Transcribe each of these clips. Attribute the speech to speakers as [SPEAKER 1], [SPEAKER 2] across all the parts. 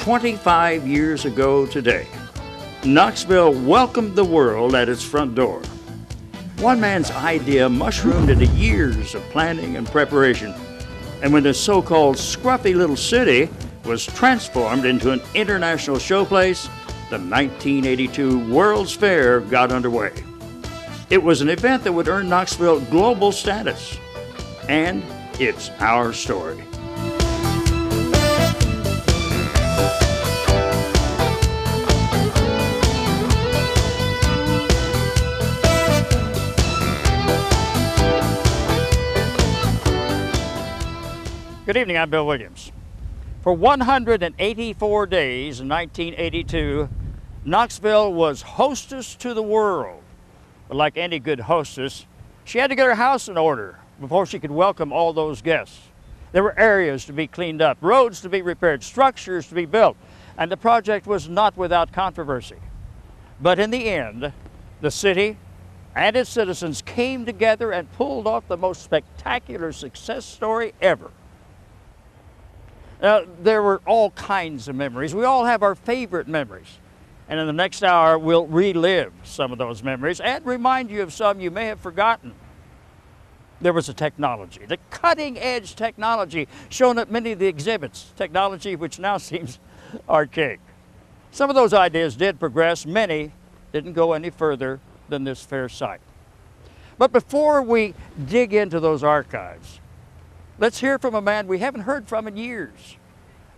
[SPEAKER 1] Twenty-five years ago today, Knoxville welcomed the world at its front door. One man's idea mushroomed into years of planning and preparation. And when the so called scruffy little city was transformed into an international showplace, the 1982 World's Fair got underway. It was an event that would earn Knoxville global status. And it's our story. Good evening, I'm Bill Williams. For 184 days in 1982, Knoxville was hostess to the world. But like any good hostess, she had to get her house in order before she could welcome all those guests. There were areas to be cleaned up, roads to be repaired, structures to be built, and the project was not without controversy. But in the end, the city and its citizens came together and pulled off the most spectacular success story ever. Now, there were all kinds of memories. We all have our favorite memories. And in the next hour, we'll relive some of those memories and remind you of some you may have forgotten. There was a technology, the cutting edge technology shown at many of the exhibits, technology which now seems archaic. Some of those ideas did progress, many didn't go any further than this fair site. But before we dig into those archives, Let's hear from a man we haven't heard from in years.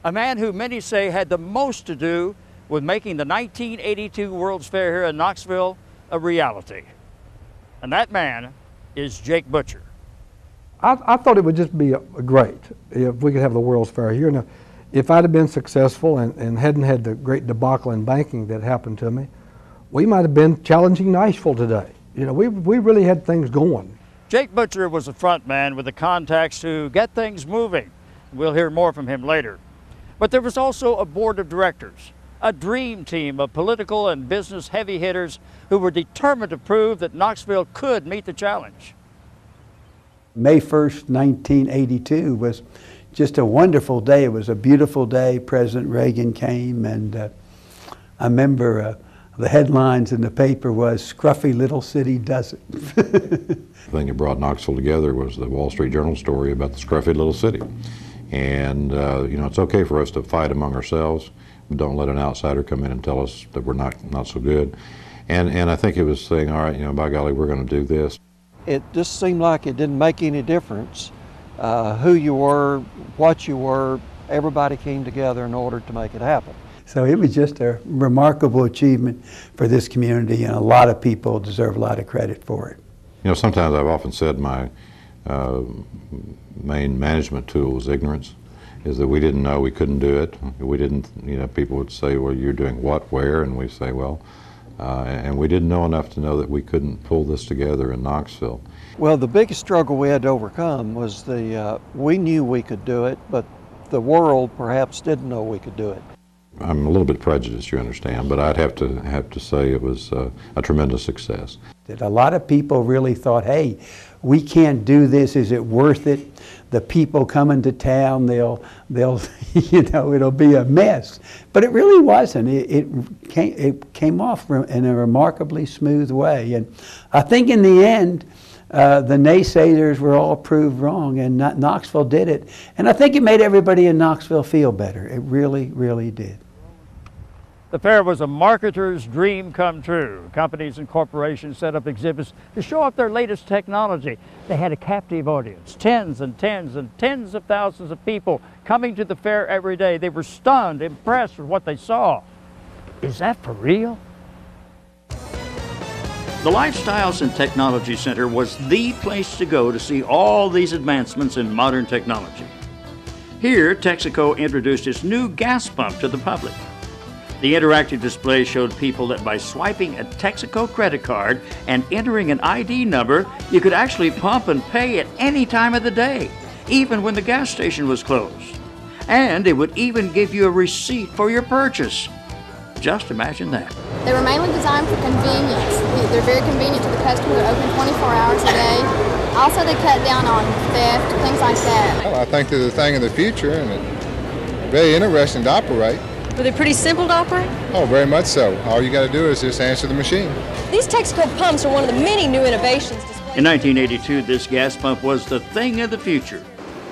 [SPEAKER 1] A man who many say had the most to do with making the 1982 World's Fair here in Knoxville a reality. And that man is Jake Butcher.
[SPEAKER 2] I, I thought it would just be a, a great if we could have the World's Fair here. Now, if I'd have been successful and, and hadn't had the great debacle in banking that happened to me, we might have been challenging Nashville today. You know, we, we really had things going.
[SPEAKER 1] Jake Butcher was the front man with the contacts to get things moving. We'll hear more from him later. But there was also a board of directors, a dream team of political and business heavy hitters who were determined to prove that Knoxville could meet the challenge.
[SPEAKER 3] May 1st, 1982 was just a wonderful day. It was a beautiful day. President Reagan came, and uh, I remember uh, the headlines in the paper was "Scruffy Little City Does It."
[SPEAKER 4] the thing that brought Knoxville together was the Wall Street Journal story about the scruffy little city. And uh, you know, it's okay for us to fight among ourselves, but don't let an outsider come in and tell us that we're not not so good. And and I think it was saying, all right, you know, by golly, we're going to do this.
[SPEAKER 5] It just seemed like it didn't make any difference uh, who you were, what you were. Everybody came together in order to make it happen.
[SPEAKER 3] So it was just a remarkable achievement for this community, and a lot of people deserve a lot of credit for it.
[SPEAKER 4] You know, sometimes I've often said my uh, main management tool was ignorance, is that we didn't know we couldn't do it. We didn't, you know, people would say, well, you're doing what, where? And we say, well, uh, and we didn't know enough to know that we couldn't pull this together in Knoxville.
[SPEAKER 5] Well, the biggest struggle we had to overcome was the, uh, we knew we could do it, but the world perhaps didn't know we could do it.
[SPEAKER 4] I'm a little bit prejudiced, you understand, but I'd have to have to say it was uh, a tremendous success.
[SPEAKER 3] That A lot of people really thought, "Hey, we can't do this. Is it worth it?" The people coming to town, they'll they'll you know it'll be a mess. But it really wasn't. It, it came it came off in a remarkably smooth way, and I think in the end. Uh, the naysayers were all proved wrong, and Knoxville did it. And I think it made everybody in Knoxville feel better. It really, really did.
[SPEAKER 1] The fair was a marketer's dream come true. Companies and corporations set up exhibits to show off their latest technology. They had a captive audience, tens and tens and tens of thousands of people coming to the fair every day. They were stunned, impressed with what they saw. Is that for real? The Lifestyles and Technology Center was the place to go to see all these advancements in modern technology. Here, Texaco introduced its new gas pump to the public. The interactive display showed people that by swiping a Texaco credit card and entering an ID number, you could actually pump and pay at any time of the day, even when the gas station was closed. And it would even give you a receipt for your purchase. Just imagine that.
[SPEAKER 6] They were mainly designed for convenience. They're very convenient to the customer. They're open 24 hours a day Also, they cut down on theft, things like that.
[SPEAKER 7] Well, I think they're the thing of the future and it's very interesting to operate.
[SPEAKER 8] Were they pretty simple to operate?
[SPEAKER 7] Oh, very much so. All you got to do is just answer the machine.
[SPEAKER 8] These Texaco pumps are one of the many new innovations.
[SPEAKER 1] In 1982, this gas pump was the thing of the future.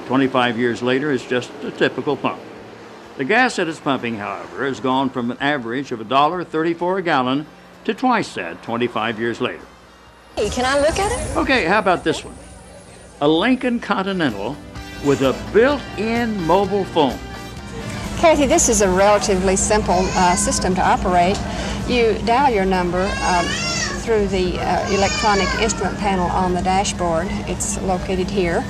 [SPEAKER 1] 25 years later, it's just a typical pump. The gas that it's pumping, however, has gone from an average of $1.34 a gallon to twice that 25 years later.
[SPEAKER 8] Hey, can I look at it?
[SPEAKER 1] Okay, how about this one? A Lincoln Continental with a built-in mobile phone.
[SPEAKER 9] Kathy, this is a relatively simple uh, system to operate. You dial your number um, through the uh, electronic instrument panel on the dashboard. It's located here.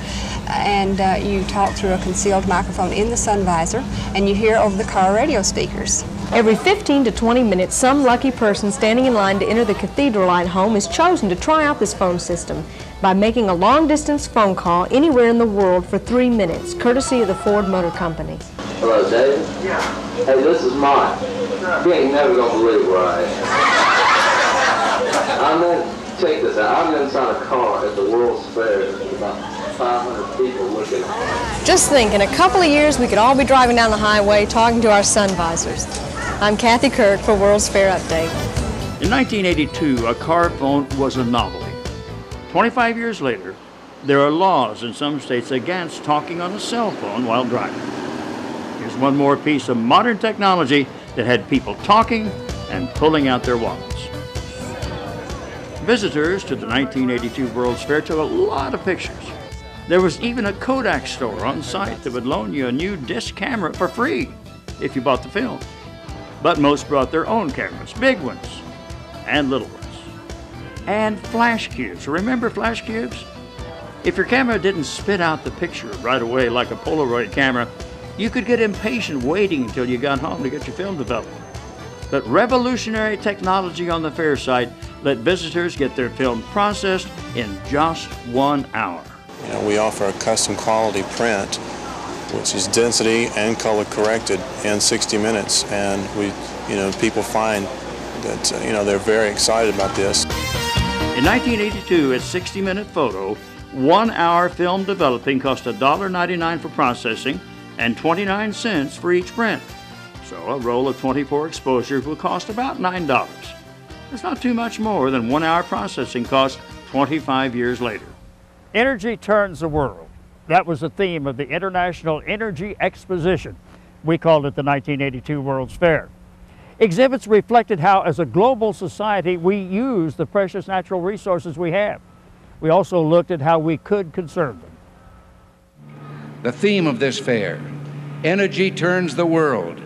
[SPEAKER 9] And uh, you talk through a concealed microphone in the sun visor, and you hear over the car radio speakers.
[SPEAKER 8] Every 15 to 20 minutes, some lucky person standing in line to enter the Cathedral Light home is chosen to try out this phone system by making a long distance phone call anywhere in the world for three minutes, courtesy of the Ford Motor Company.
[SPEAKER 10] Hello, David? Yeah. Hey, this is Mike. You ain't never gonna believe where I am. I'm in, check this out, I'm inside a car at the World's Fair. There's about 500 people looking.
[SPEAKER 8] Just think, in a couple of years, we could all be driving down the highway talking to our sun visors. I'm Kathy Kirk for World's Fair Update.
[SPEAKER 1] In 1982, a car phone was a novelty. 25 years later, there are laws in some states against talking on a cell phone while driving. Here's one more piece of modern technology that had people talking and pulling out their wallets. Visitors to the 1982 World's Fair took a lot of pictures. There was even a Kodak store on site that would loan you a new disc camera for free if you bought the film. But most brought their own cameras, big ones and little ones. And flash cubes. Remember flash cubes? If your camera didn't spit out the picture right away like a Polaroid camera, you could get impatient waiting until you got home to get your film developed. But revolutionary technology on the fair site let visitors get their film processed in just one hour.
[SPEAKER 11] You know, we offer a custom quality print, which is density and color corrected in 60 minutes, and we, you know, people find that uh, you know they're very excited about this.
[SPEAKER 1] In 1982, at 60 Minute Photo, one hour film developing cost $1.99 for processing and 29 cents for each print. So a roll of 24 exposures will cost about $9. It's not too much more than one hour processing cost 25 years later. Energy turns the world. That was the theme of the International Energy Exposition. We called it the 1982 World's Fair. Exhibits reflected how, as a global society, we use the precious natural resources we have. We also looked at how we could conserve them.
[SPEAKER 12] The theme of this fair, Energy Turns the World,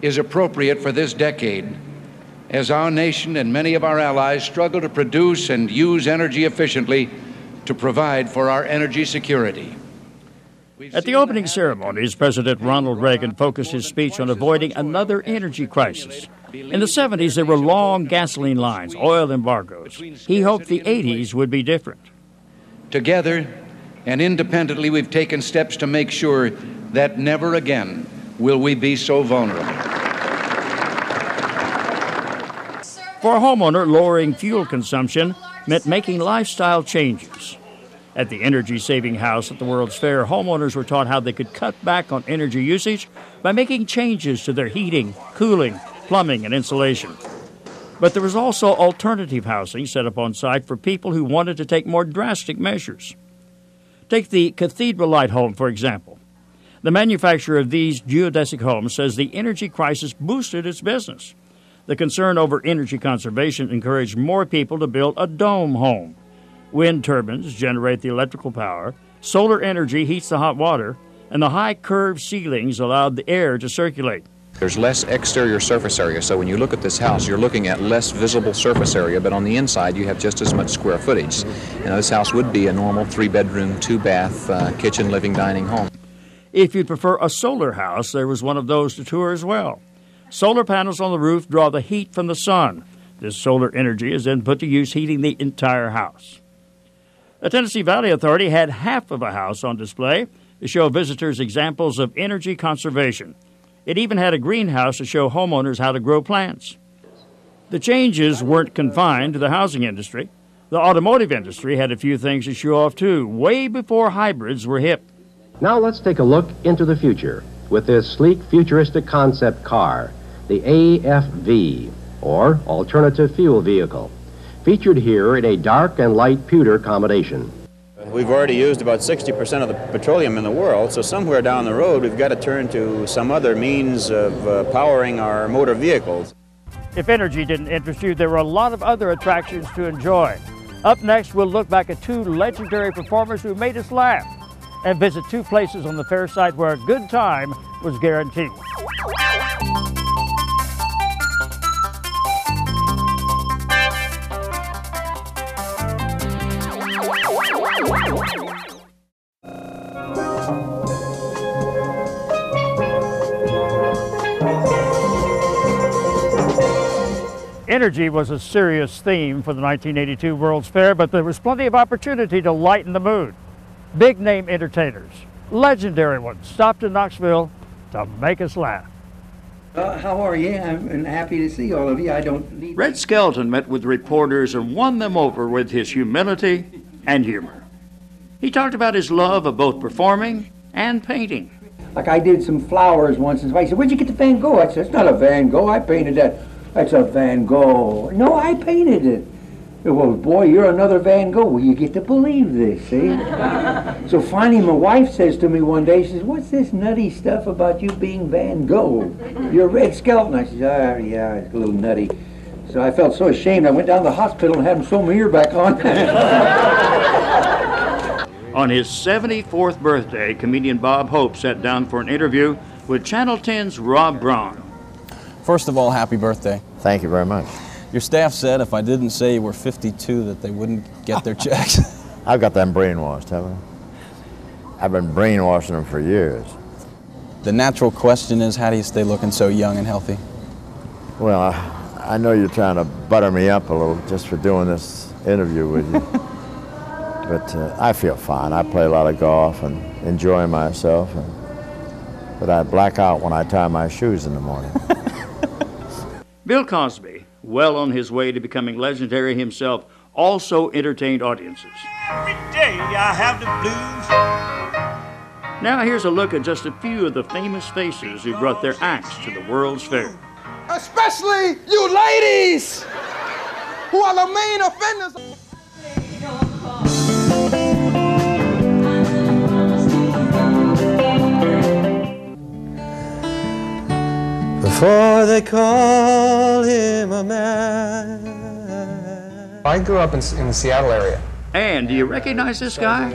[SPEAKER 12] is appropriate for this decade as our nation and many of our allies struggle to produce and use energy efficiently to provide for our energy security.
[SPEAKER 1] At the opening ceremonies, President Ronald Reagan focused his speech on avoiding another energy crisis. In the 70s, there were long gasoline lines, oil embargoes. He hoped the 80s would be different.
[SPEAKER 12] Together and independently, we've taken steps to make sure that never again will we be so vulnerable.
[SPEAKER 1] For a homeowner, lowering fuel consumption meant making lifestyle changes. At the energy saving house at the World's Fair, homeowners were taught how they could cut back on energy usage by making changes to their heating, cooling, plumbing, and insulation. But there was also alternative housing set up on site for people who wanted to take more drastic measures. Take the Cathedral Light Home, for example. The manufacturer of these geodesic homes says the energy crisis boosted its business. The concern over energy conservation encouraged more people to build a dome home. Wind turbines generate the electrical power, solar energy heats the hot water, and the high curved ceilings allowed the air to circulate.
[SPEAKER 13] There's less exterior surface area, so when you look at this house, you're looking at less visible surface area, but on the inside, you have just as much square footage. Now, this house would be a normal three bedroom, two bath, uh, kitchen, living, dining home.
[SPEAKER 1] If you'd prefer a solar house, there was one of those to tour as well. Solar panels on the roof draw the heat from the sun. This solar energy is then put to use heating the entire house. The Tennessee Valley Authority had half of a house on display to show visitors examples of energy conservation. It even had a greenhouse to show homeowners how to grow plants. The changes weren't confined to the housing industry. The automotive industry had a few things to show off too, way before hybrids were hip.
[SPEAKER 14] Now let's take a look into the future with this sleek, futuristic concept car, the AFV, or Alternative Fuel Vehicle, featured here in a dark and light pewter combination.
[SPEAKER 15] We've already used about 60% of the petroleum in the world, so somewhere down the road we've got to turn to some other means of uh, powering our motor vehicles.
[SPEAKER 1] If energy didn't interest you, there were a lot of other attractions to enjoy. Up next, we'll look back at two legendary performers who made us laugh and visit two places on the fair site where a good time was guaranteed. Energy was a serious theme for the 1982 World's Fair, but there was plenty of opportunity to lighten the mood. Big name entertainers, legendary ones, stopped in Knoxville to make us laugh.
[SPEAKER 16] Uh, how are you? I'm happy to see all of you. I don't need.
[SPEAKER 1] Red Skelton met with reporters and won them over with his humility and humor. He talked about his love of both performing and painting.
[SPEAKER 16] Like I did some flowers once, and somebody said, "Where'd you get the Van Gogh?" I said, "It's not a Van Gogh. I painted that." That's a Van Gogh. No, I painted it. Well, boy, you're another Van Gogh. Well, you get to believe this, see? so finally, my wife says to me one day, she says, What's this nutty stuff about you being Van Gogh? You're Red Skelton. I said, Ah, yeah, it's a little nutty. So I felt so ashamed. I went down to the hospital and had them sew my ear back on.
[SPEAKER 1] on his 74th birthday, comedian Bob Hope sat down for an interview with Channel 10's Rob Braun.
[SPEAKER 17] First of all, happy birthday.
[SPEAKER 18] Thank you very much.
[SPEAKER 17] Your staff said if I didn't say you were 52 that they wouldn't get their checks.
[SPEAKER 18] I've got them brainwashed, haven't I? I've been brainwashing them for years.
[SPEAKER 17] The natural question is how do you stay looking so young and healthy?
[SPEAKER 18] Well, I, I know you're trying to butter me up a little just for doing this interview with you. but uh, I feel fine. I play a lot of golf and enjoy myself. And, but I black out when I tie my shoes in the morning.
[SPEAKER 1] Bill Cosby, well on his way to becoming legendary himself, also entertained audiences.
[SPEAKER 19] Every day I have the blues.
[SPEAKER 1] Now here's a look at just a few of the famous faces who brought their acts to the World's Fair.
[SPEAKER 20] Especially you ladies, who are the main offenders.
[SPEAKER 21] Before they call him a man.
[SPEAKER 22] I grew up in, in the Seattle area.
[SPEAKER 1] And do you recognize this guy?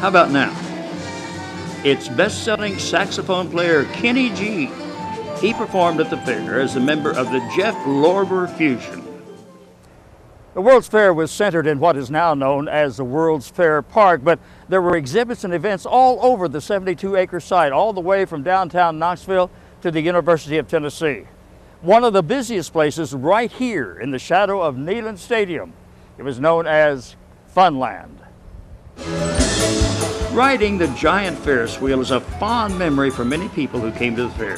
[SPEAKER 1] How about now? It's best-selling saxophone player Kenny G. He performed at the fair as a member of the Jeff Lorber Fusion. The World's Fair was centered in what is now known as the World's Fair Park, but there were exhibits and events all over the 72 acre site, all the way from downtown Knoxville to the University of Tennessee. One of the busiest places right here in the shadow of Neyland Stadium. It was known as Funland. Riding the giant Ferris wheel is a fond memory for many people who came to the fair.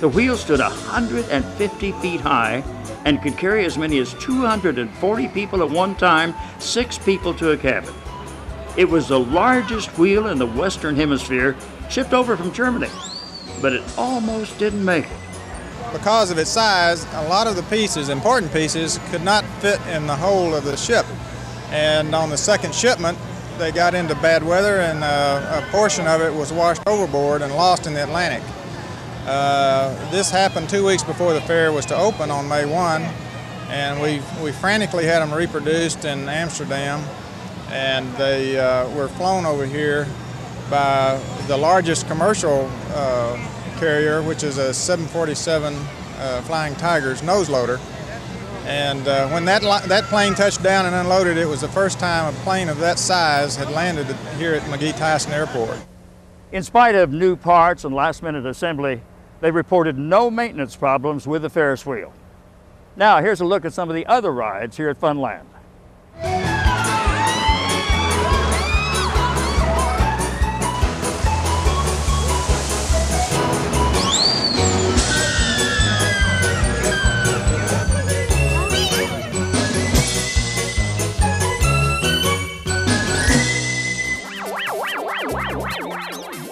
[SPEAKER 1] The wheel stood 150 feet high and could carry as many as 240 people at one time, six people to a cabin. It was the largest wheel in the Western Hemisphere, shipped over from Germany, but it almost didn't make it.
[SPEAKER 23] Because of its size, a lot of the pieces, important pieces, could not fit in the hold of the ship. And on the second shipment, they got into bad weather and uh, a portion of it was washed overboard and lost in the Atlantic. Uh, this happened two weeks before the fair was to open on May 1, and we, we frantically had them reproduced in Amsterdam, and they uh, were flown over here by the largest commercial uh, carrier, which is a 747 uh, Flying Tigers nose loader. And uh, when that, that plane touched down and unloaded, it was the first time a plane of that size had landed here at McGhee Tyson Airport.
[SPEAKER 1] In spite of new parts and last minute assembly, they reported no maintenance problems with the Ferris wheel. Now here's a look at some of the other rides here at Funland. Wow, wow, wow.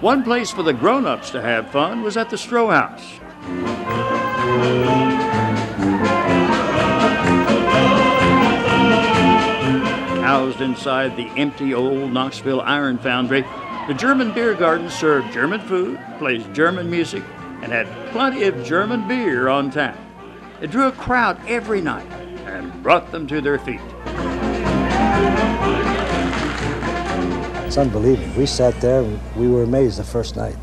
[SPEAKER 1] One place for the grown ups to have fun was at the Stroh House. Housed inside the empty old Knoxville Iron Foundry, the German beer garden served German food, plays German music, and had plenty of German beer on tap. It drew a crowd every night and brought them to their feet.
[SPEAKER 24] It's unbelievable. We sat there we were amazed the first night.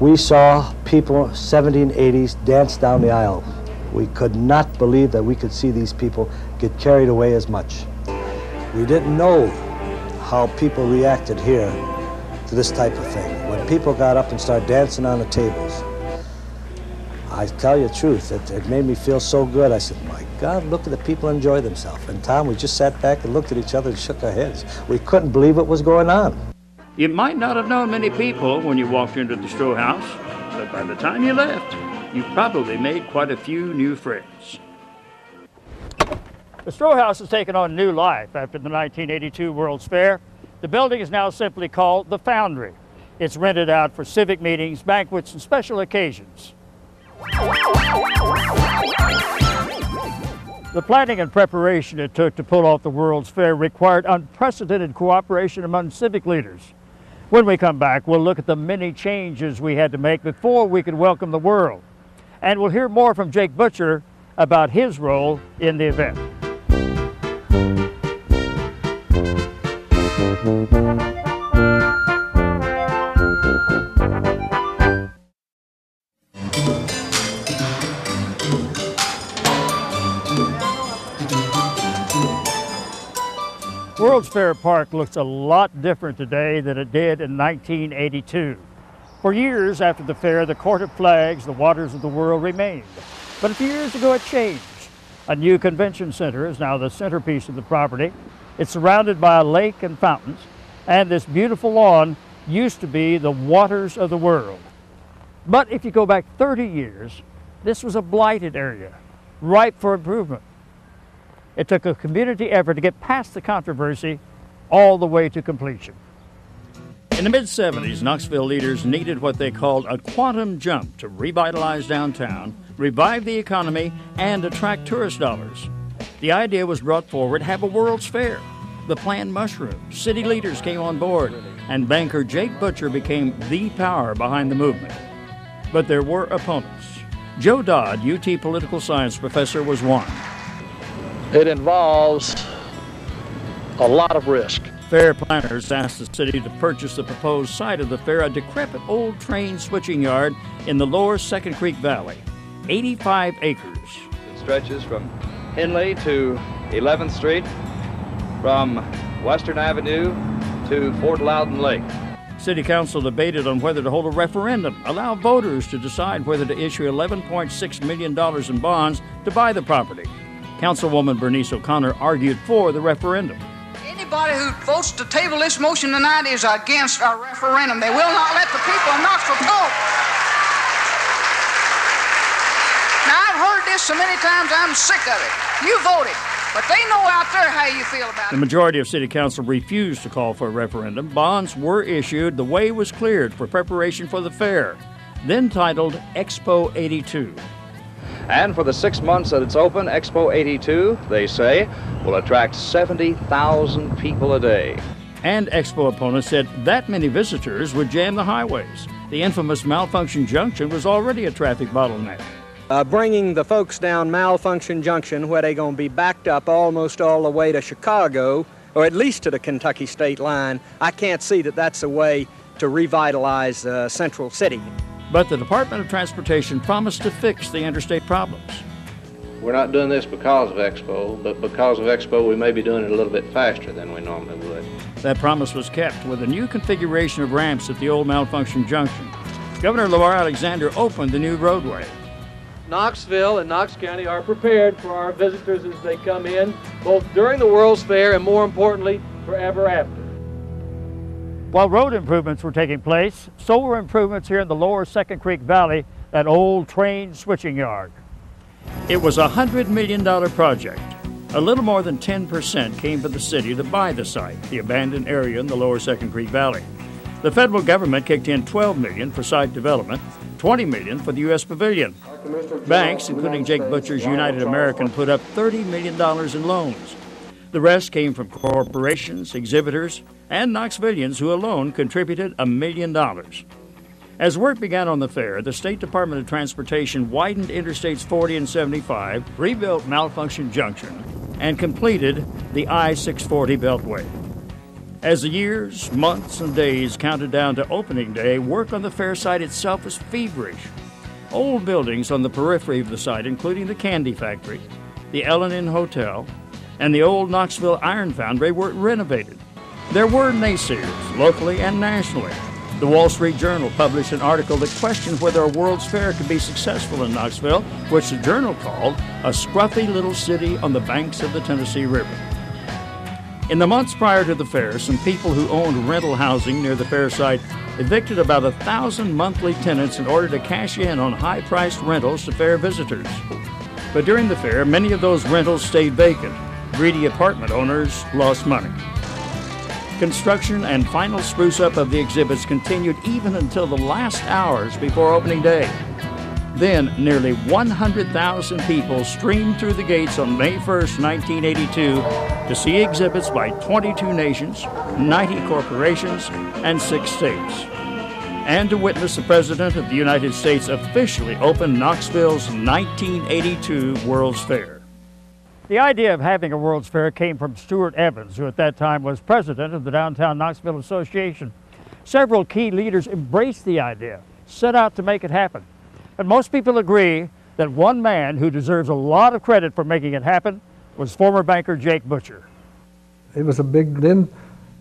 [SPEAKER 24] We saw people, 70s and 80s, dance down the aisle. We could not believe that we could see these people get carried away as much. We didn't know how people reacted here to this type of thing. When people got up and started dancing on the tables, I tell you the truth, it, it made me feel so good. I said, my God, look at the people enjoy themselves. And Tom, we just sat back and looked at each other and shook our heads. We couldn't believe what was going on.
[SPEAKER 1] You might not have known many people when you walked into the Stroh House, but by the time you left, you probably made quite a few new friends. The Stroh House has taken on new life after the 1982 World's Fair. The building is now simply called the Foundry. It's rented out for civic meetings, banquets, and special occasions. The planning and preparation it took to pull off the World's Fair required unprecedented cooperation among civic leaders. When we come back, we'll look at the many changes we had to make before we could welcome the world. And we'll hear more from Jake Butcher about his role in the event. Fair Park looks a lot different today than it did in 1982. For years after the fair, the court of flags, the waters of the world remained. But a few years ago, it changed. A new convention center is now the centerpiece of the property. It's surrounded by a lake and fountains, and this beautiful lawn used to be the waters of the world. But if you go back 30 years, this was a blighted area, ripe for improvement. It took a community effort to get past the controversy all the way to completion. In the mid 70s, Knoxville leaders needed what they called a quantum jump to revitalize downtown, revive the economy, and attract tourist dollars. The idea was brought forward have a World's Fair. The plan mushroomed, city leaders came on board, and banker Jake Butcher became the power behind the movement. But there were opponents. Joe Dodd, UT political science professor, was one.
[SPEAKER 25] It involves a lot of risk.
[SPEAKER 1] Fair planners asked the city to purchase the proposed site of the fair, a decrepit old train switching yard in the lower Second Creek Valley. 85 acres.
[SPEAKER 26] It stretches from Henley to 11th Street, from Western Avenue to Fort Loudoun Lake.
[SPEAKER 1] City Council debated on whether to hold a referendum, allow voters to decide whether to issue $11.6 million in bonds to buy the property. Councilwoman Bernice O'Connor argued for the referendum.
[SPEAKER 27] Anybody who votes to table this motion tonight is against our referendum. They will not let the people of Knoxville talk. Now, I've heard this so many times, I'm sick of it. You voted, but they know out there how you feel about it.
[SPEAKER 1] The majority of City Council refused to call for a referendum. Bonds were issued, the way was cleared for preparation for the fair, then titled Expo 82.
[SPEAKER 26] And for the six months that it's open, Expo 82, they say, will attract 70,000 people a day.
[SPEAKER 1] And Expo opponents said that many visitors would jam the highways. The infamous Malfunction Junction was already a traffic bottleneck.
[SPEAKER 25] Uh, bringing the folks down Malfunction Junction, where they're going to be backed up almost all the way to Chicago, or at least to the Kentucky state line, I can't see that that's a way to revitalize uh, Central City.
[SPEAKER 1] But the Department of Transportation promised to fix the interstate problems.
[SPEAKER 26] We're not doing this because of Expo, but because of Expo, we may be doing it a little bit faster than we normally would.
[SPEAKER 1] That promise was kept with a new configuration of ramps at the old Malfunction Junction. Governor Lamar Alexander opened the new roadway.
[SPEAKER 28] Knoxville and Knox County are prepared for our visitors as they come in, both during the World's Fair and more importantly, forever after.
[SPEAKER 1] While road improvements were taking place, so were improvements here in the lower Second Creek Valley, that old train switching yard. It was a $100 million project. A little more than 10% came from the city to buy the site, the abandoned area in the lower Second Creek Valley. The federal government kicked in 12 million for site development, 20 million for the U.S. Pavilion. Banks, including Jake Butcher's United American, put up 30 million dollars in loans. The rest came from corporations, exhibitors, and Knoxvillians who alone contributed a million dollars. As work began on the fair, the State Department of Transportation widened Interstates 40 and 75, rebuilt Malfunction Junction, and completed the I 640 Beltway. As the years, months, and days counted down to opening day, work on the fair site itself was feverish. Old buildings on the periphery of the site, including the Candy Factory, the Ellen Inn Hotel, and the old Knoxville Iron Foundry, were renovated. There were naysayers, locally and nationally. The Wall Street Journal published an article that questioned whether a World's Fair could be successful in Knoxville, which the journal called a scruffy little city on the banks of the Tennessee River. In the months prior to the fair, some people who owned rental housing near the fair site evicted about a thousand monthly tenants in order to cash in on high priced rentals to fair visitors. But during the fair, many of those rentals stayed vacant. Greedy apartment owners lost money. Construction and final spruce up of the exhibits continued even until the last hours before opening day. Then, nearly 100,000 people streamed through the gates on May 1, 1982, to see exhibits by 22 nations, 90 corporations, and six states. And to witness the President of the United States officially open Knoxville's 1982 World's Fair. The idea of having a World's Fair came from Stuart Evans, who at that time was president of the Downtown Knoxville Association. Several key leaders embraced the idea, set out to make it happen. And most people agree that one man who deserves a lot of credit for making it happen was former banker Jake Butcher.
[SPEAKER 29] It was a big, then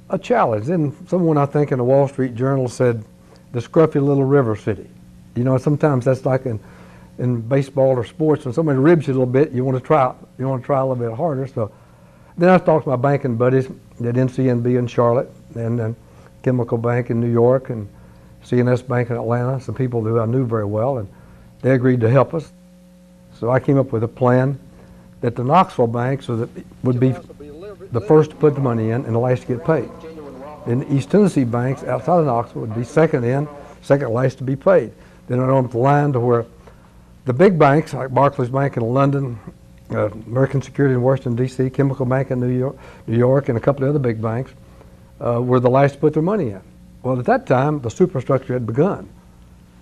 [SPEAKER 29] a challenge. Then someone, I think, in the Wall Street Journal said, the scruffy little river city. You know, sometimes that's like in, in baseball or sports, when somebody ribs you a little bit, you want to try, you want to try a little bit harder. So then I talked to my banking buddies at NCNB in Charlotte and then Chemical Bank in New York and C&S Bank in Atlanta, some people who I knew very well. And they agreed to help us. So I came up with a plan that the Knoxville banks so that would be the first to put the money in and the last to get paid. Then the East Tennessee banks outside of Knoxville would be second in, second last to be paid. Then I went up the line to where the big banks like Barclays Bank in London, uh, American Security in Washington D.C., Chemical Bank in New York, New York, and a couple of other big banks uh, were the last to put their money in. Well, at that time, the superstructure had begun,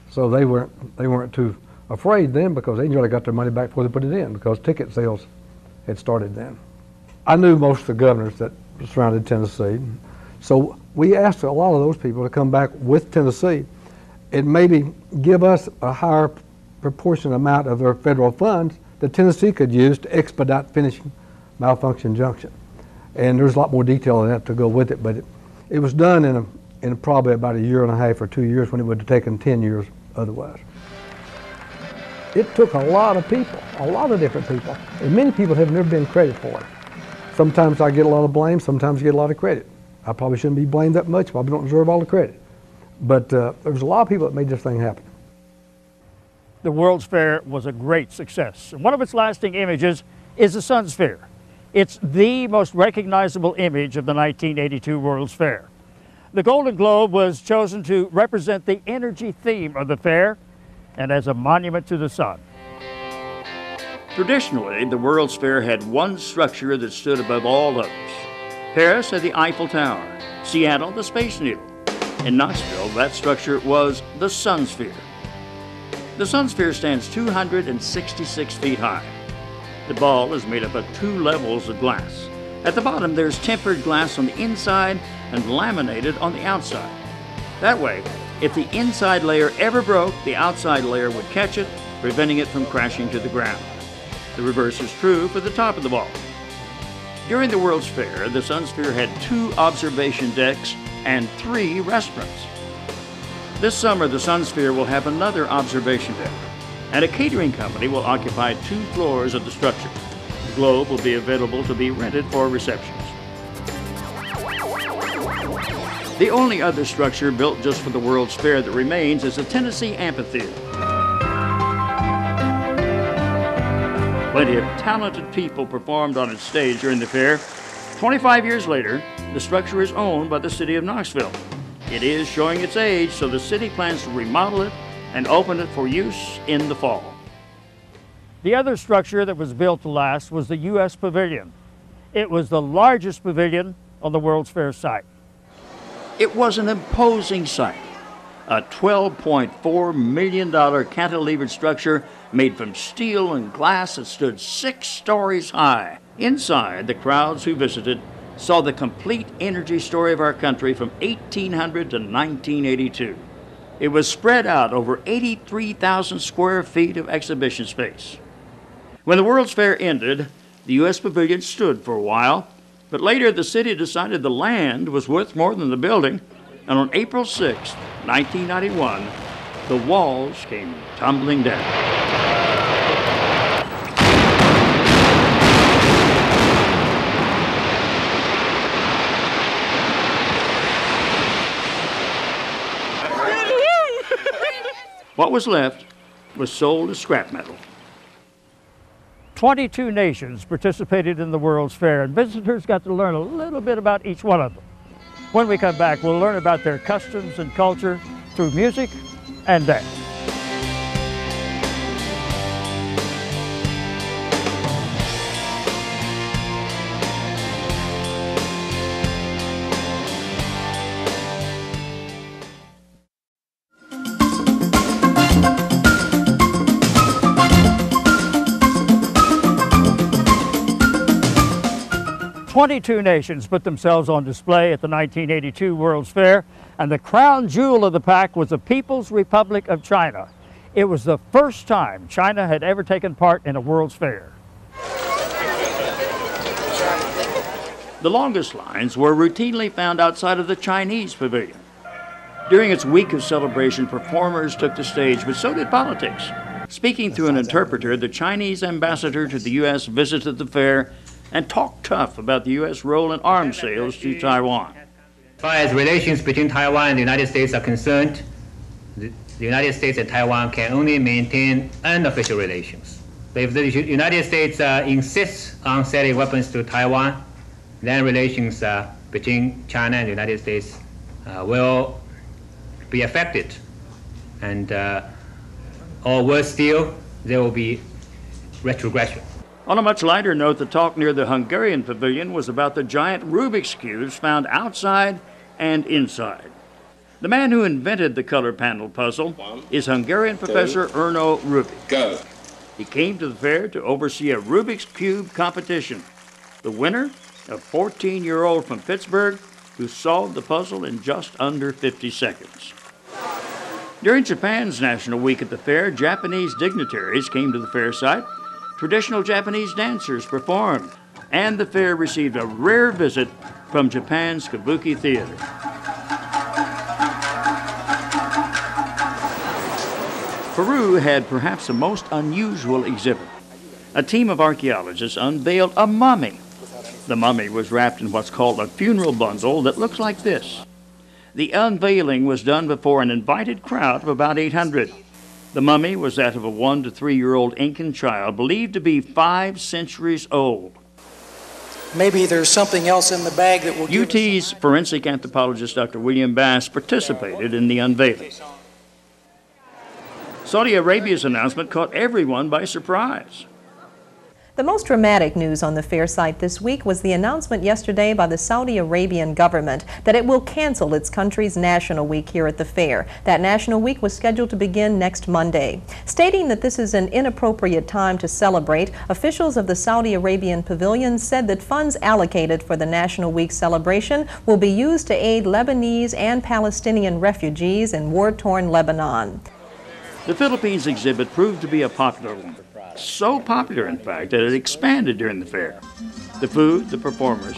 [SPEAKER 29] so they weren't they weren't too afraid then because they nearly got their money back before they put it in because ticket sales had started then. I knew most of the governors that surrounded Tennessee, so we asked a lot of those people to come back with Tennessee and maybe give us a higher proportion amount of their federal funds that Tennessee could use to expedite finishing Malfunction Junction. And there's a lot more detail in that to go with it, but it, it was done in, a, in probably about a year and a half or two years when it would have taken 10 years otherwise. It took a lot of people, a lot of different people, and many people have never been credited for it. Sometimes I get a lot of blame, sometimes I get a lot of credit. I probably shouldn't be blamed that much, probably don't deserve all the credit. But uh, there was a lot of people that made this thing happen.
[SPEAKER 1] The World's Fair was a great success. And one of its lasting images is the Sunsphere. It's the most recognizable image of the 1982 World's Fair. The Golden Globe was chosen to represent the energy theme of the fair and as a monument to the sun. Traditionally, the World's Fair had one structure that stood above all others. Paris had the Eiffel Tower, Seattle the Space Needle. In Knoxville, that structure was the Sunsphere. The Sunsphere stands 266 feet high. The ball is made up of two levels of glass. At the bottom, there's tempered glass on the inside and laminated on the outside. That way, if the inside layer ever broke, the outside layer would catch it, preventing it from crashing to the ground. The reverse is true for the top of the ball. During the World's Fair, the Sunsphere had two observation decks and three restaurants. This summer, the Sunsphere will have another observation deck, and a catering company will occupy two floors of the structure. The globe will be available to be rented for receptions. The only other structure built just for the World's Fair that remains is the Tennessee Amphitheater. Plenty of talented people performed on its stage during the fair. 25 years later, the structure is owned by the city of Knoxville. It is showing its age, so the city plans to remodel it and open it for use in the fall. The other structure that was built to last was the U.S. Pavilion. It was the largest pavilion on the World's Fair site. It was an imposing sight. A $12.4 million cantilevered structure made from steel and glass that stood six stories high. Inside, the crowds who visited saw the complete energy story of our country from 1800 to 1982. It was spread out over 83,000 square feet of exhibition space. When the World's Fair ended, the U.S. Pavilion stood for a while, but later the city decided the land was worth more than the building, and on April 6, 1991, the walls came tumbling down. What was left was sold as scrap metal. 22 nations participated in the World's Fair, and visitors got to learn a little bit about each one of them. When we come back, we'll learn about their customs and culture through music and dance. Twenty-two nations put themselves on display at the 1982 World's Fair, and the crown jewel of the pack was the People's Republic of China. It was the first time China had ever taken part in a World's Fair. The longest lines were routinely found outside of the Chinese pavilion. During its week of celebration, performers took the stage, but so did politics. Speaking through an interpreter, the Chinese ambassador to the U.S. visited the fair and talk tough about the U.S. role in arms sales to Taiwan.
[SPEAKER 30] As far as relations between Taiwan and the United States are concerned, the, United States and Taiwan can only maintain unofficial relations. But if the United States uh, insists on selling weapons to Taiwan, then relations uh, between China and the United States uh, will be affected. And, uh, or worse still, there will be retrogression.
[SPEAKER 1] On a much lighter note, the talk near the Hungarian pavilion was about the giant Rubik's Cubes found outside and inside. The man who invented the color panel puzzle is Hungarian professor Erno Rubik.
[SPEAKER 31] Go.
[SPEAKER 1] He came to the fair to oversee a Rubik's Cube competition. The winner, a 14 year old from Pittsburgh who solved the puzzle in just under 50 seconds. During Japan's National Week at the fair, Japanese dignitaries came to the fair site traditional Japanese dancers performed, and the fair received a rare visit from Japan's Kabuki Theater. Peru had perhaps the most unusual exhibit. A team of archaeologists unveiled a mummy. The mummy was wrapped in what's called a funeral bundle that looks like this. The unveiling was done before an invited crowd of about 800. The mummy was that of a one to three year old Incan child, believed to be five centuries old.
[SPEAKER 32] Maybe there's something else in the bag that will
[SPEAKER 1] UT's forensic anthropologist Dr. William Bass participated in the unveiling. Saudi Arabia's announcement caught everyone by surprise.
[SPEAKER 33] The most dramatic news on the fair site this week was the announcement yesterday by the Saudi Arabian government that it will cancel its country's National Week here at the fair. That National Week was scheduled to begin next Monday. Stating that this is an inappropriate time to celebrate, officials of the Saudi Arabian pavilion said that funds allocated for the National Week celebration will be used to aid Lebanese and Palestinian refugees in war-torn Lebanon.
[SPEAKER 1] The Philippines exhibit proved to be a popular one. So popular, in fact, that it expanded during the fair. The food, the performers.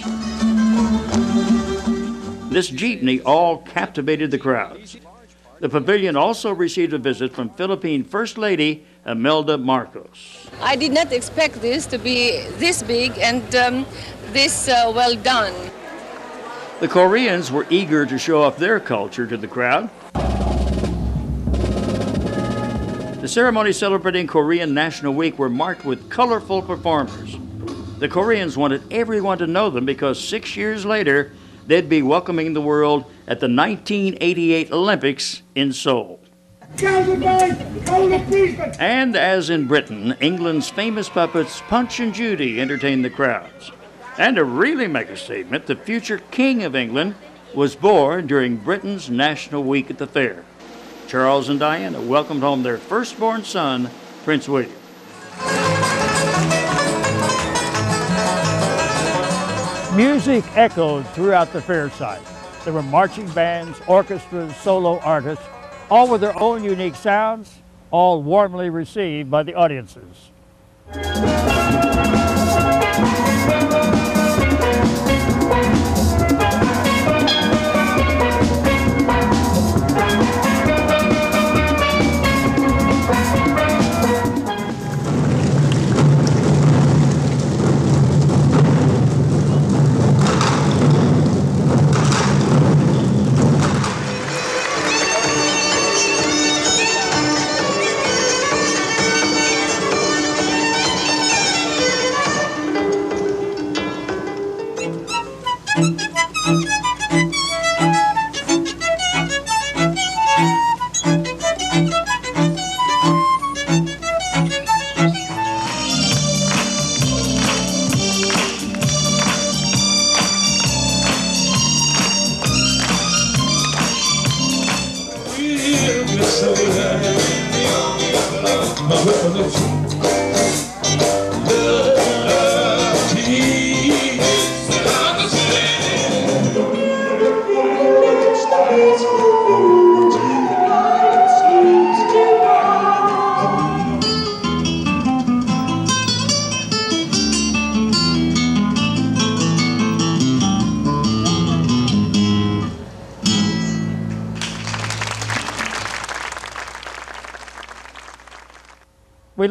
[SPEAKER 1] This jeepney all captivated the crowds. The pavilion also received a visit from Philippine First Lady Imelda Marcos.
[SPEAKER 34] I did not expect this to be this big and um, this uh, well done.
[SPEAKER 1] The Koreans were eager to show off their culture to the crowd. The ceremonies celebrating Korean National Week were marked with colorful performers. The Koreans wanted everyone to know them because six years later, they'd be welcoming the world at the 1988 Olympics in Seoul. And as in Britain, England's famous puppets Punch and Judy entertained the crowds. And to really make a statement, the future King of England was born during Britain's National Week at the fair. Charles and Diana welcomed home their firstborn son, Prince William. Music echoed throughout the fair site. There were marching bands, orchestras, solo artists, all with their own unique sounds, all warmly received by the audiences. We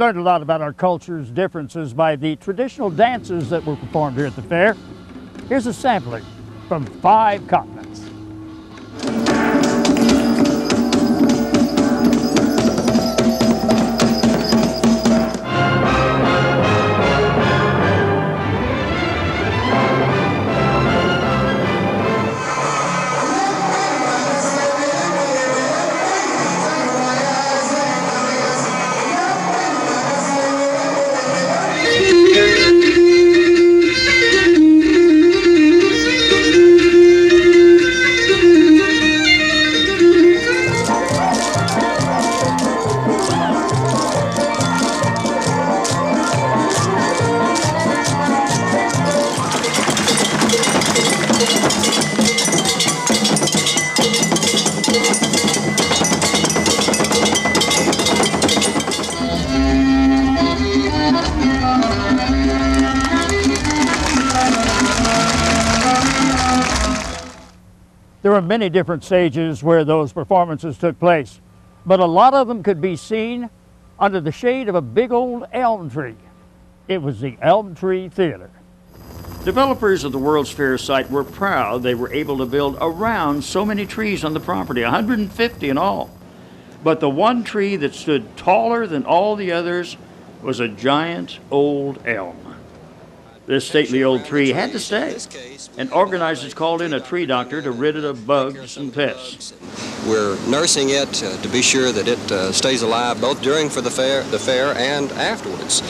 [SPEAKER 1] learned a lot about our culture's differences by the traditional dances that were performed here at the fair. Here's a sampling from five continents. There were many different stages where those performances took place, but a lot of them could be seen under the shade of a big old elm tree. It was the Elm Tree Theater. Developers of the World's Fair site were proud they were able to build around so many trees on the property, 150 in all. But the one tree that stood taller than all the others was a giant old elm. This stately old tree had to stay, and organizers called in a tree doctor to rid it of bugs and pests.
[SPEAKER 31] We're nursing it uh, to be sure that it uh, stays alive both during for the fair, the fair and afterwards.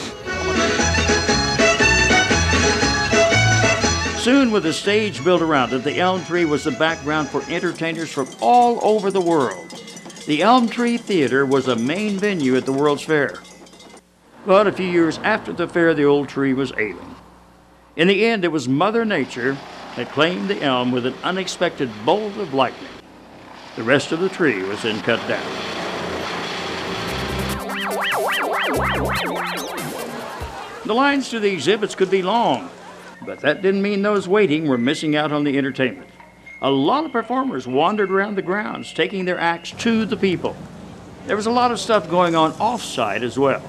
[SPEAKER 1] Soon, with a stage built around it, the elm tree was the background for entertainers from all over the world. The Elm Tree Theater was a main venue at the World's Fair. But a few years after the fair, the old tree was ailing. In the end, it was Mother Nature that claimed the elm with an unexpected bolt of lightning. The rest of the tree was then cut down. The lines to the exhibits could be long, but that didn't mean those waiting were missing out on the entertainment. A lot of performers wandered around the grounds, taking their acts to the people. There was a lot of stuff going on off-site as well.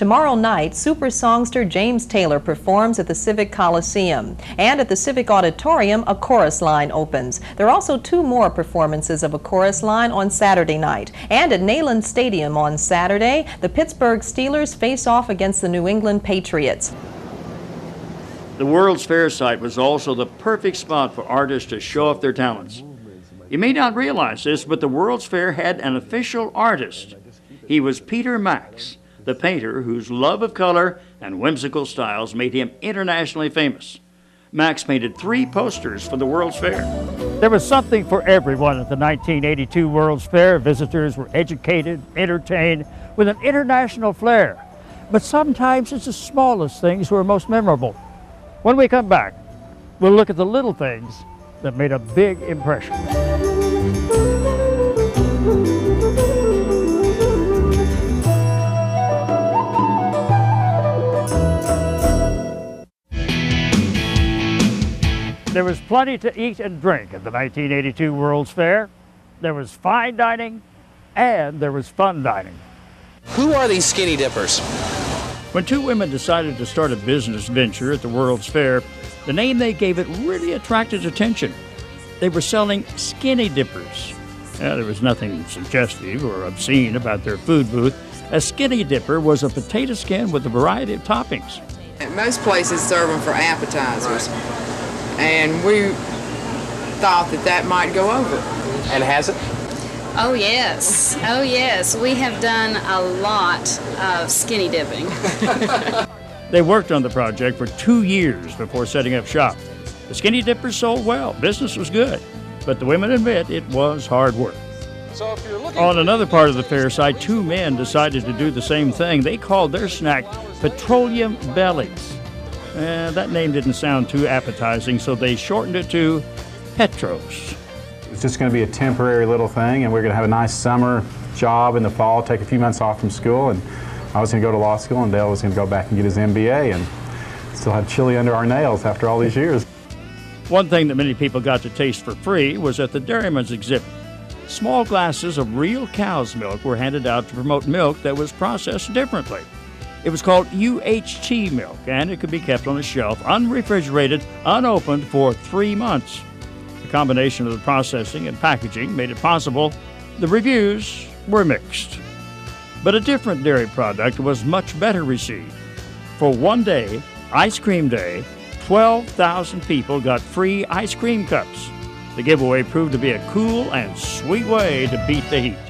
[SPEAKER 33] Tomorrow night, super songster James Taylor performs at the Civic Coliseum. And at the Civic Auditorium, a chorus line opens. There are also two more performances of a chorus line on Saturday night. And at Neyland Stadium on Saturday, the Pittsburgh Steelers face off against the New England Patriots.
[SPEAKER 1] The World's Fair site was also the perfect spot for artists to show off their talents. You may not realize this, but the World's Fair had an official artist. He was Peter Max, the painter whose love of color and whimsical styles made him internationally famous. Max painted three posters for the World's Fair.
[SPEAKER 35] There was something for everyone at the 1982 World's Fair. Visitors were educated, entertained, with an international flair. But sometimes it's the smallest things who are most memorable. When we come back, we'll look at the little things that made a big impression. There was plenty to eat and drink at the 1982 World's Fair. There was fine dining and there was fun dining.
[SPEAKER 36] Who are these skinny dippers?
[SPEAKER 1] When two women decided to start a business venture at the World's Fair, the name they gave it really attracted attention. They were selling skinny dippers. Now, there was nothing suggestive or obscene about their food booth. A skinny dipper was a potato skin with a variety of toppings.
[SPEAKER 37] Most places serve them for appetizers, and we thought that that might go over.
[SPEAKER 36] And has it?
[SPEAKER 38] Oh, yes. Oh, yes. We have done a lot of skinny dipping.
[SPEAKER 1] They worked on the project for two years before setting up shop. The skinny dippers sold well, business was good, but the women admit it was hard work.
[SPEAKER 36] So if you're looking
[SPEAKER 1] On another part of the fair site, two men decided to do the same thing. They called their snack petroleum bellies. Eh, that name didn't sound too appetizing, so they shortened it to Petros.
[SPEAKER 39] It's just going to be a temporary little thing, and we're going to have a nice summer job in the fall, take a few months off from school, and I was going to go to law school, and Dale was going to go back and get his MBA, and still have chili under our nails after all these years.
[SPEAKER 1] One thing that many people got to taste for free was at the Dairyman's exhibit. Small glasses of real cow's milk were handed out to promote milk that was processed differently. It was called UHT milk, and it could be kept on a shelf, unrefrigerated, unopened for three months. The combination of the processing and packaging made it possible. The reviews were mixed. But a different dairy product was much better received. For one day, Ice Cream Day, 12,000 people got free ice cream cups. The giveaway proved to be a cool and sweet way to beat the heat.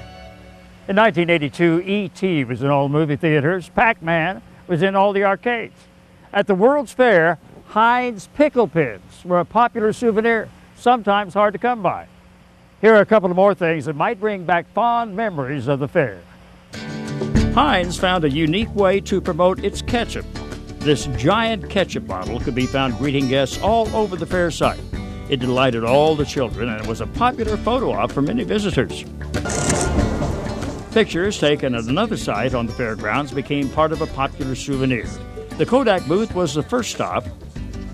[SPEAKER 35] In 1982, E.T. was in all movie theaters. Pac-Man was in all the arcades. At the World's Fair, Heinz pickle pins were a popular souvenir, sometimes hard to come by. Here are a couple more things that might bring back fond memories of the fair.
[SPEAKER 1] Heinz found a unique way to promote its ketchup. This giant ketchup bottle could be found greeting guests all over the fair site. It delighted all the children and was a popular photo op for many visitors. Pictures taken at another site on the fairgrounds became part of a popular souvenir. The Kodak booth was the first stop.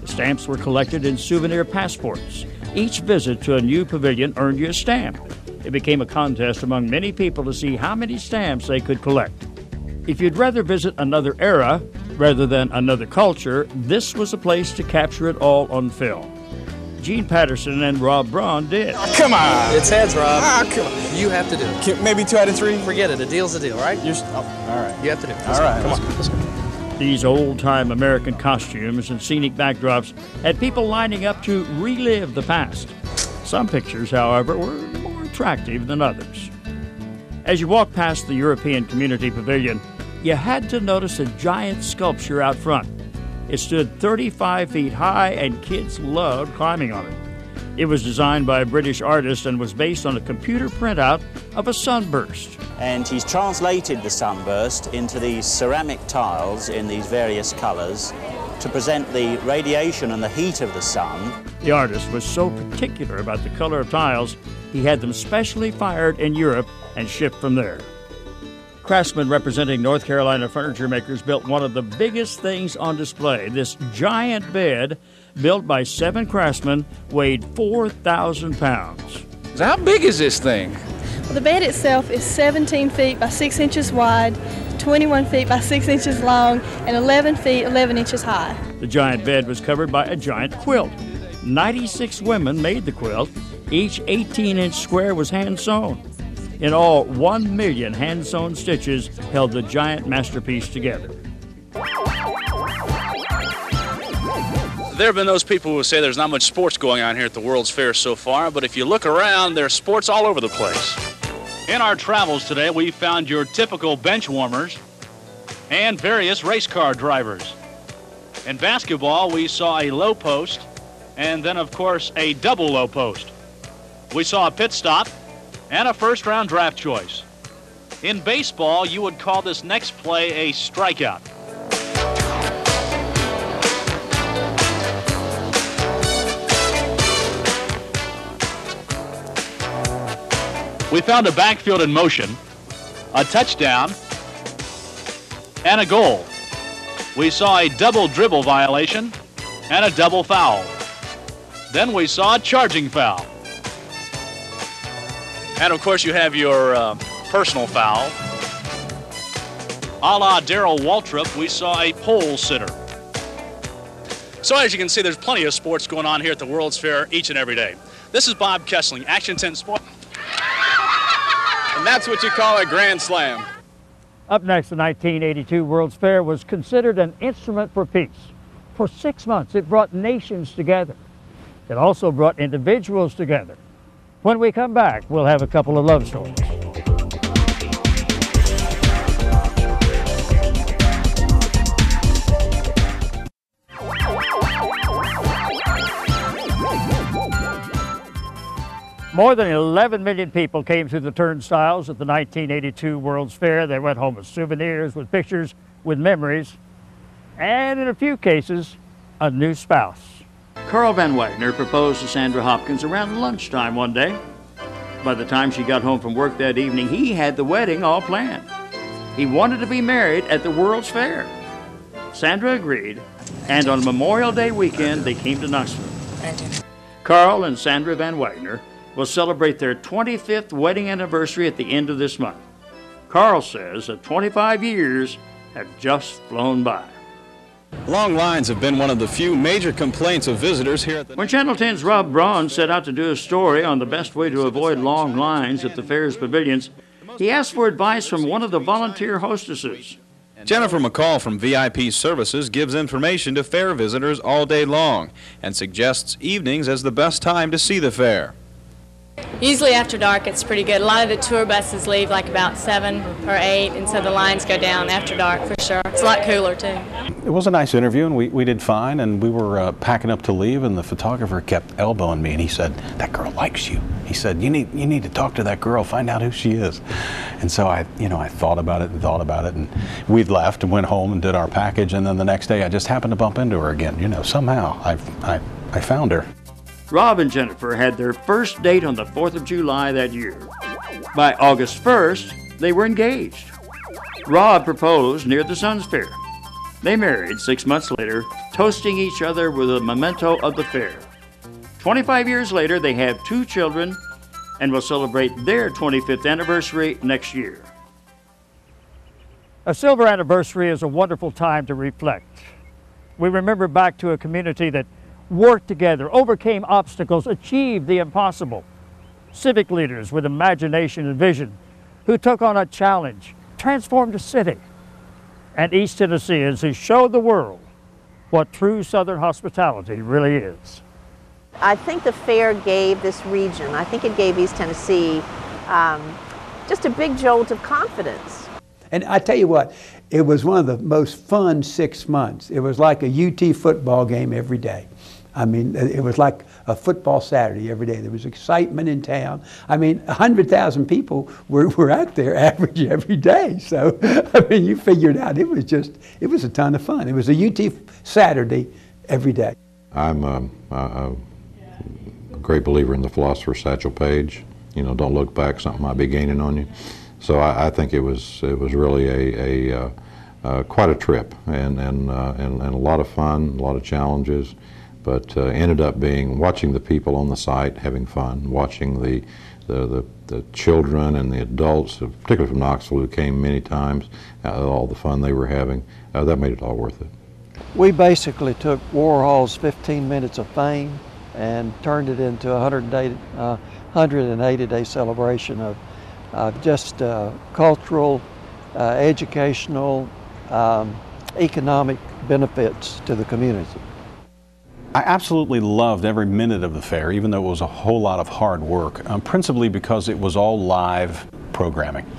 [SPEAKER 1] The stamps were collected in souvenir passports. Each visit to a new pavilion earned you a stamp. It became a contest among many people to see how many stamps they could collect. If you'd rather visit another era rather than another culture, this was a place to capture it all on film. Gene Patterson and Rob Braun did.
[SPEAKER 36] Come on. It's heads, Rob. Ah, come on. You have to do it.
[SPEAKER 20] Maybe two out of three?
[SPEAKER 36] Forget it. A deal's a deal, right?
[SPEAKER 20] You're, oh, all right.
[SPEAKER 36] You have to do it.
[SPEAKER 20] All
[SPEAKER 36] Let's
[SPEAKER 20] right.
[SPEAKER 36] Go. Come on. Let's go.
[SPEAKER 1] These old time American costumes and scenic backdrops had people lining up to relive the past. Some pictures, however, were more attractive than others. As you walked past the European Community Pavilion, you had to notice a giant sculpture out front. It stood 35 feet high, and kids loved climbing on it. It was designed by a British artist and was based on a computer printout of a sunburst.
[SPEAKER 40] and he's translated the sunburst into these ceramic tiles in these various colours to present the radiation and the heat of the sun.
[SPEAKER 1] The artist was so particular about the color of tiles, he had them specially fired in Europe and shipped from there. Craftsmen representing North Carolina furniture makers built one of the biggest things on display. This giant bed, built by seven craftsmen, weighed 4,000 pounds.
[SPEAKER 36] How big is this thing?
[SPEAKER 41] Well, the bed itself is 17 feet by 6 inches wide, 21 feet by 6 inches long, and 11 feet 11 inches high.
[SPEAKER 1] The giant bed was covered by a giant quilt. 96 women made the quilt. Each 18 inch square was hand sewn. In all, 1 million hand sewn stitches held the giant masterpiece together.
[SPEAKER 42] There have been those people who say there's not much sports going on here at the World's Fair so far, but if you look around, there's sports all over the place.
[SPEAKER 43] In our travels today, we found your typical bench warmers and various race car drivers. In basketball, we saw a low post and then, of course, a double low post. We saw a pit stop and a first round draft choice. In baseball, you would call this next play a strikeout. We found a backfield in motion, a touchdown, and a goal. We saw a double dribble violation and a double foul. Then we saw a charging foul.
[SPEAKER 42] And of course, you have your uh, personal foul.
[SPEAKER 43] A la Darrell Waltrip, we saw a pole sitter.
[SPEAKER 42] So as you can see, there's plenty of sports going on here at the World's Fair each and every day. This is Bob Kesling, Action 10 Sports.
[SPEAKER 36] And that's what you call a grand slam.
[SPEAKER 1] Up next, the 1982 World's Fair was considered an instrument for peace. For six months, it brought nations together. It also brought individuals together. When we come back, we'll have a couple of love stories. More than 11 million people came through the turnstiles at the 1982 World's Fair. They went home with souvenirs, with pictures, with memories, and in a few cases, a new spouse. Carl Van Wagner proposed to Sandra Hopkins around lunchtime one day. By the time she got home from work that evening, he had the wedding all planned. He wanted to be married at the World's Fair. Sandra agreed, and on Memorial Day weekend, they came to Knoxville. Carl and Sandra Van Wagner will celebrate their 25th wedding anniversary at the end of this month. Carl says that 25 years have just flown by.
[SPEAKER 36] Long lines have been one of the few major complaints of visitors here at the.
[SPEAKER 1] When Channel 10's Rob Braun set out to do a story on the best way to avoid long lines at the fair's pavilions, he asked for advice from one of the volunteer hostesses.
[SPEAKER 36] Jennifer McCall from VIP Services gives information to fair visitors all day long and suggests evenings as the best time to see the fair.
[SPEAKER 44] Usually after dark it's pretty good. A lot of the tour buses leave like about 7 or 8 and so the lines go down after dark for sure. It's a lot cooler too.
[SPEAKER 45] It was a nice interview and we, we did fine and we were uh, packing up to leave and the photographer kept elbowing me and he said, that girl likes you. He said, you need, you need to talk to that girl, find out who she is. And so I, you know, I thought about it and thought about it and we'd left and went home and did our package and then the next day I just happened to bump into her again. You know, somehow I, I, I found her.
[SPEAKER 1] Rob and Jennifer had their first date on the 4th of July that year. By August 1st, they were engaged. Rob proposed near the Sunsphere. They married six months later, toasting each other with a memento of the fair. 25 years later, they have two children and will celebrate their 25th anniversary next year. A silver anniversary is a wonderful time to reflect. We remember back to a community that worked together, overcame obstacles, achieved the impossible. Civic leaders with imagination and vision who took on a challenge, transformed a city. And East Tennesseans who showed the world what true Southern hospitality really is.
[SPEAKER 46] I think the fair gave this region, I think it gave East Tennessee um, just a big jolt of confidence.
[SPEAKER 3] And I tell you what, it was one of the most fun six months. It was like a UT football game every day. I mean, it was like a football Saturday every day. There was excitement in town. I mean, 100,000 people were, were out there average every day. So, I mean, you figured out it was just, it was a ton of fun. It was a UT Saturday every day.
[SPEAKER 4] I'm um, a, a great believer in the philosopher Satchel Paige. You know, don't look back, something might be gaining on you. So I, I think it was, it was really a, a uh, uh, quite a trip and, and, uh, and, and a lot of fun, a lot of challenges but uh, ended up being watching the people on the site having fun, watching the, the, the, the children and the adults, particularly from Knoxville, who came many times, uh, all the fun they were having. Uh, that made it all worth it.
[SPEAKER 47] We basically took Warhol's 15 minutes of fame and turned it into a 180 uh, day celebration of uh, just uh, cultural, uh, educational, um, economic benefits to the community.
[SPEAKER 45] I absolutely loved every minute of the fair, even though it was a whole lot of hard work, um, principally because it was all live programming.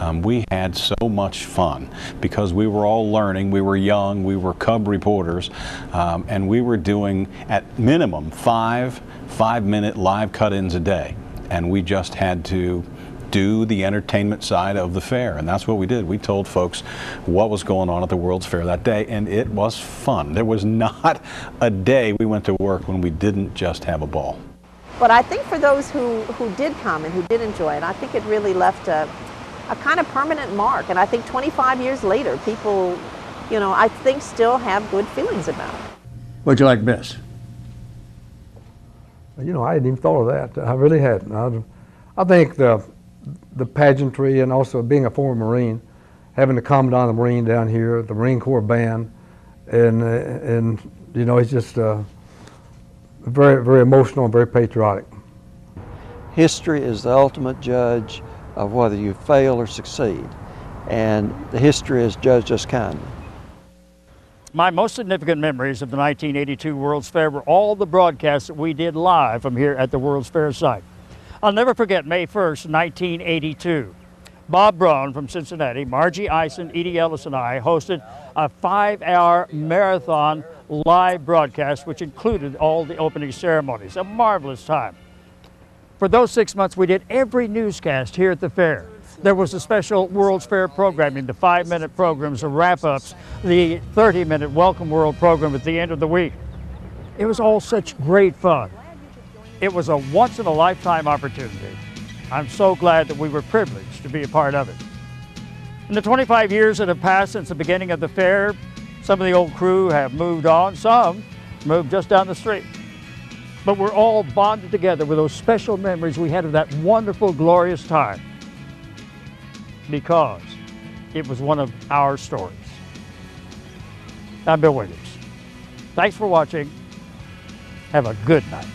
[SPEAKER 45] Um, we had so much fun because we were all learning. We were young, we were cub reporters, um, and we were doing at minimum five five minute live cut ins a day. And we just had to do the entertainment side of the fair. And that's what we did. We told folks what was going on at the World's Fair that day, and it was fun. There was not a day we went to work when we didn't just have a ball.
[SPEAKER 46] But I think for those who, who did come and who did enjoy it, I think it really left a, a kind of permanent mark. And I think 25 years later, people, you know, I think still have good feelings about it.
[SPEAKER 48] What'd you like best?
[SPEAKER 29] You know, I hadn't even thought of that. I really hadn't. I, I think the the pageantry and also being a former Marine, having the Commandant of the Marine down here, the Marine Corps band, and uh, and you know, it's just uh, very very emotional and very patriotic.
[SPEAKER 47] History is the ultimate judge of whether you fail or succeed, and the history has judged us kindly.
[SPEAKER 1] My most significant memories of the 1982 World's Fair were all the broadcasts that we did live from here at the World's Fair site. I'll never forget May 1st, 1982. Bob Braun from Cincinnati, Margie Eisen, Edie Ellis, and I hosted a five hour marathon live broadcast, which included all the opening ceremonies. A marvelous time. For those six months, we did every newscast here at the fair. There was a special World's Fair programming, the five minute programs, the wrap ups, the 30 minute Welcome World program at the end of the week. It was all such great fun. It was a once in a lifetime opportunity. I'm so glad that we were privileged to be a part of it. In the 25 years that have passed since the beginning of the fair, some of the old crew have moved on, some moved just down the street. But we're all bonded together with those special memories we had of that wonderful, glorious time because it was one of our stories. I'm Bill Williams. Thanks for watching. Have a good night.